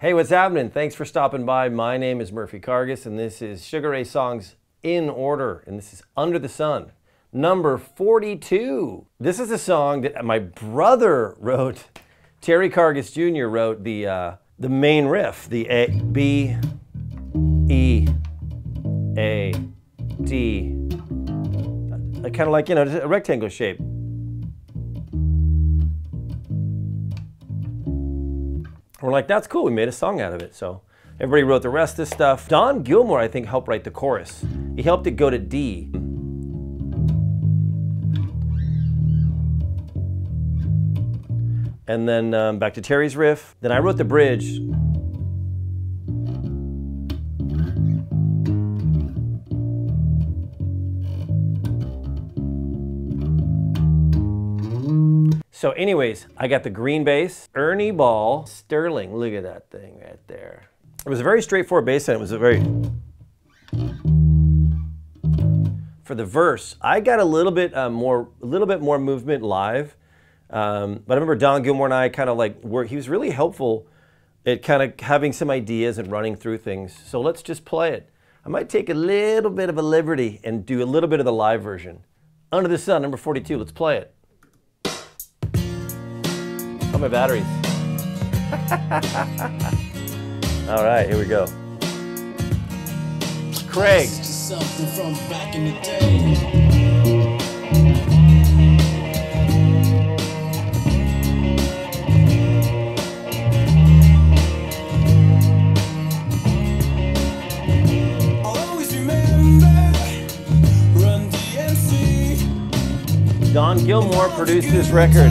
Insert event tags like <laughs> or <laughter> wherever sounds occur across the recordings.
Hey, what's happening? Thanks for stopping by. My name is Murphy Karges, and this is Sugar Ray Songs in Order, and this is Under the Sun, number 42. This is a song that my brother wrote. Terry Karges Jr. wrote the uh, the main riff, the A B E A D, kind of like you know a rectangle shape. We're like, that's cool. We made a song out of it. So everybody wrote the rest of the stuff. Don Gilmore, I think, helped write the chorus. He helped it go to D. And then um, back to Terry's riff. Then I wrote the bridge. So anyways, I got the green bass, Ernie Ball, Sterling. Look at that thing right there. It was a very straightforward bass and it was a very... For the verse, I got a little bit uh, more, a little bit more movement live. Um, but I remember Don Gilmore and I kind of like were, he was really helpful at kind of having some ideas and running through things. So let's just play it. I might take a little bit of a liberty and do a little bit of the live version. Under the Sun, number 42, let's play it my batteries. <laughs> All right, here we go. Craig. Don Gilmore produced this record.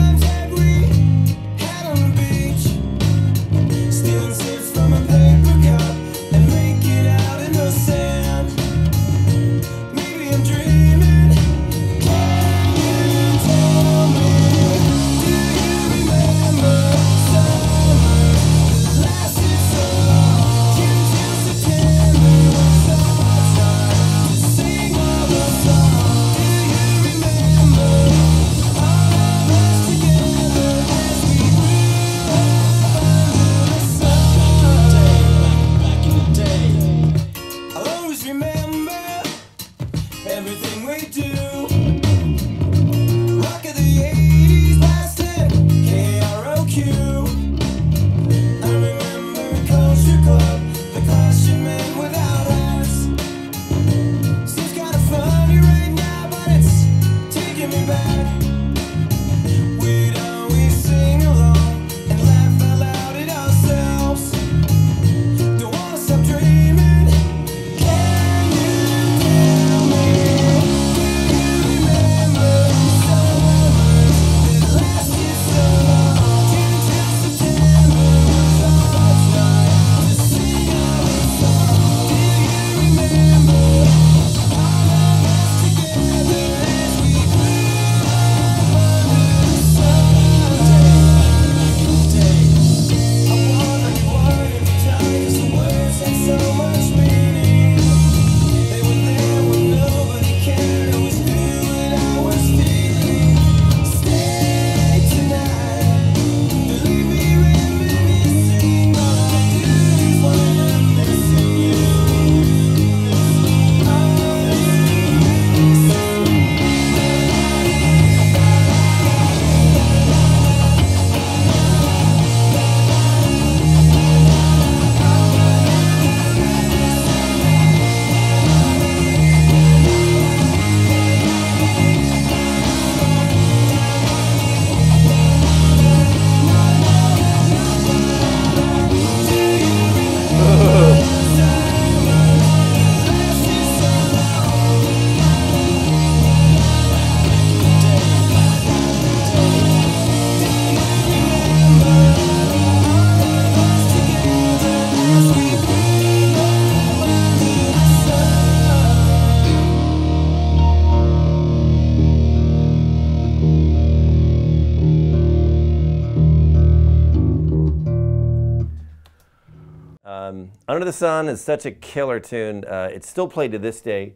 Under the Sun is such a killer tune. Uh, it's still played to this day.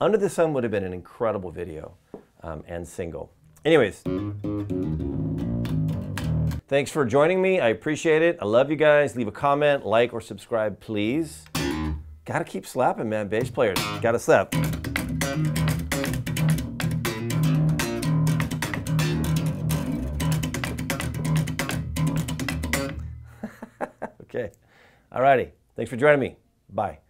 Under the Sun would have been an incredible video um, and single. Anyways, Thanks for joining me. I appreciate it. I love you guys. Leave a comment, like, or subscribe, please. Gotta keep slapping, man. Bass players, gotta slap. <laughs> okay. Alrighty. Thanks for joining me. Bye.